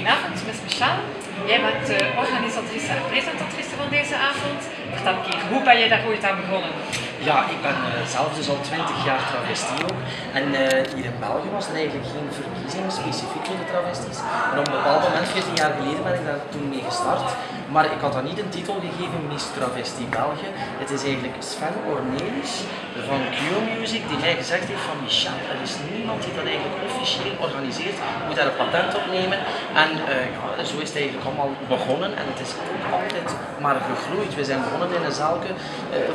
Goedenavond, met Michel. Jij bent de organisatrice en presentatrice van deze avond. Vertel een keer, hoe ben je daar ooit aan begonnen? Ja, ik ben uh, zelf dus al 20 jaar travestie ook. En uh, hier in België was er eigenlijk geen verkiezingen specifiek voor de travesties. En op een bepaald moment, 14 jaar geleden, ben ik daar toen mee gestart. Maar ik had dan niet een titel gegeven, Miss Travestie België. Het is eigenlijk Sven Ornelis van Q Music die mij gezegd heeft van Michel, er is niemand die dat eigenlijk officieel organiseert. Moet daar een patent op nemen. En uh, ja, zo is het eigenlijk allemaal begonnen. En het is altijd maar gegroeid. We zijn begonnen in een zaalje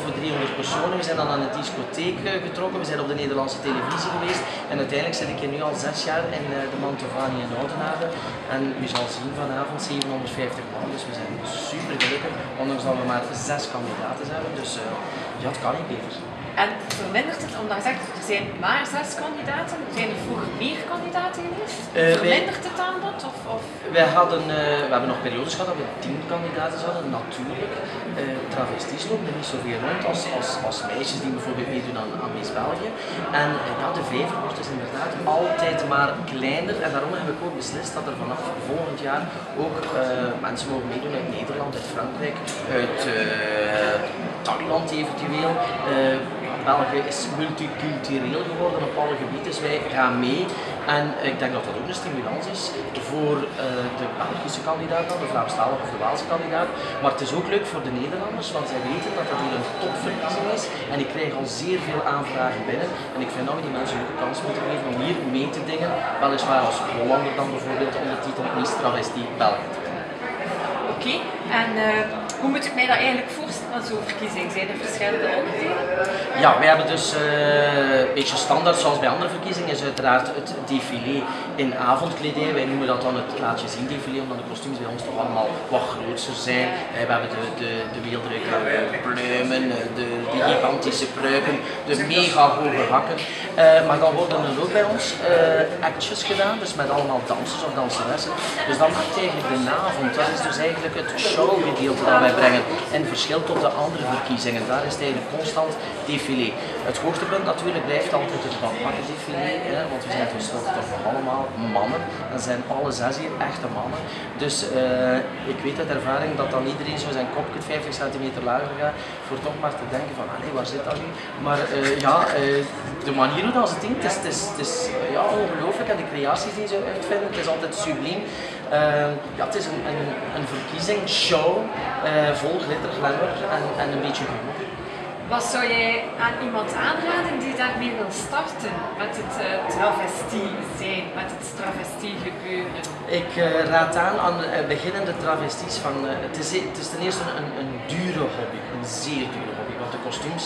voor 300 personen we zijn dan aan de discotheek eh, getrokken, we zijn op de Nederlandse televisie geweest en uiteindelijk zit ik hier nu al zes jaar in eh, de Mantovani in Oudenaarde en u zal zien vanavond 750 man, dus we zijn super gelukkig, ondanks dat we maar zes kandidaten hebben, dus uh, ja, kan niet beter. En vermindert het, omdat je zegt, er zijn maar zes kandidaten, zijn er vroeger meer kandidaten geweest? Uh, vermindert het aanbod? Of, of? Wij hadden, uh, we hebben nog periodes gehad dat we tien kandidaten hadden, natuurlijk. Uh, travesties lopen er niet zoveel rond als, als, als meisjes die bijvoorbeeld meedoen aan, aan Miss België. En ja, de vijver wordt dus inderdaad altijd maar kleiner en daarom heb ik ook beslist dat er vanaf volgend jaar ook mensen mogen meedoen uit Nederland, uit Frankrijk, uit Thailand eventueel. België is multicultureel geworden op alle gebieden, dus wij gaan mee. En ik denk dat dat ook een stimulans is voor uh, de Belgische kandidaat, de Vlaamstalige of de Waalse kandidaat. Maar het is ook leuk voor de Nederlanders, want zij weten dat dat hier een topverkiezing is. En ik krijg al zeer veel aanvragen binnen. En ik vind dat we die mensen ook een kans moeten geven om hier mee te dingen. Weliswaar als Hollander dan bijvoorbeeld om de titel Miss Travestie België en uh, hoe moet ik mij dat eigenlijk voorstellen, zo'n verkiezing? Zijn er verschillende onderdelen? Ja, wij hebben dus uh, een beetje standaard, zoals bij andere verkiezingen, is uiteraard het défilé in avondkledij. Wij noemen dat dan het laatje zien défilé, omdat de kostuums bij ons toch allemaal wat groter zijn. Uh, we hebben de, de, de pluimen, de, gigantische pruiken, de mega hoge hakken. maar dan worden er ook bij ons actjes gedaan, dus met allemaal dansers of danseressen. Dus dat maakt eigenlijk de avond, dat is dus eigenlijk het showgedeelte dat wij brengen. In verschil tot de andere verkiezingen, daar is het eigenlijk constant défilé. Het hoogtepunt natuurlijk blijft altijd het badpakken défilé, hè, want we zijn tenslotte toch allemaal mannen. En zijn alle zes hier echte mannen. Dus uh, ik weet uit ervaring dat dan iedereen zo zijn kopje 50 centimeter lager gaat, voor toch maar te denken van, nee, waar zit dat nu? Maar uh, ja, uh, de manier hoe dat ze het doen, het is, het is, ja, ongelooflijk. En de creaties die ze uitvinden, het is altijd subliem. ja, het is een, een, een verkiezingsshow vol glitter, glamour en, en een beetje humor. Wat zou jij aan iemand aanraden die daarmee wil starten met het uh, travestie zijn, met het travestie gebeuren? Ik uh, raad aan aan uh, beginnende travesties van, het, is, het is ten eerste een, een dure hobby, een zeer dure hobby. De kostuums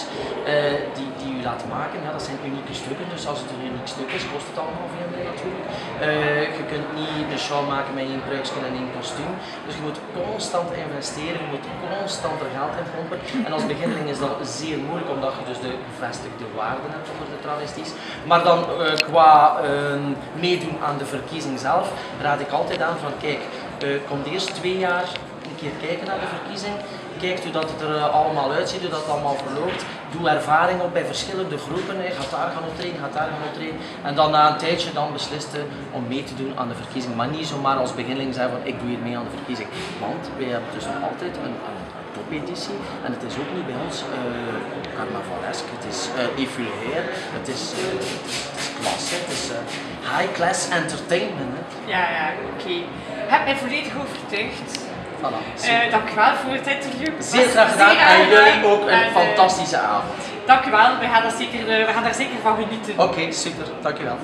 die, die u laat maken, ja, dat zijn unieke stukken. Dus als het een uniek stuk is, kost het allemaal veel meer natuurlijk. je kunt niet een show maken met één pruiksje en één kostuum. Dus je moet constant investeren, je moet constant er geld in pompen. En als beginneling is dat zeer moeilijk omdat je dus de gevestigde waarden hebt onder de travesties. Maar dan uh, qua uh, meedoen aan de verkiezing zelf raad ik altijd aan van kijk, kom eerst twee jaar een keer kijken naar de verkiezing. Kijk hoe dat het er eh, allemaal uitziet, hoe dat het allemaal verloopt. Doe ervaring op bij verschillende groepen. Gaat daar gaan optreden, gaat daar gaan optreden. En dan na een tijdje dan besliste om mee te doen aan de verkiezing. Maar niet zomaar als beginneling zeggen van ik doe hier mee aan de verkiezing. Want wij hebben dus nog altijd een, een topeditie. En het is ook niet bij ons uh, carnavalesk, het is uh, het is, klasse, het is high class entertainment. Ja, ja, oké. Okay. Heb mij volledig overtuigd. Voilà, uh, dank u wel voor het interview. Zeer graag gedaan en jullie ook een en, fantastische avond. Dank u wel, we gaan, dat zeker, we gaan daar zeker van genieten. Oké, okay, super, dank u wel.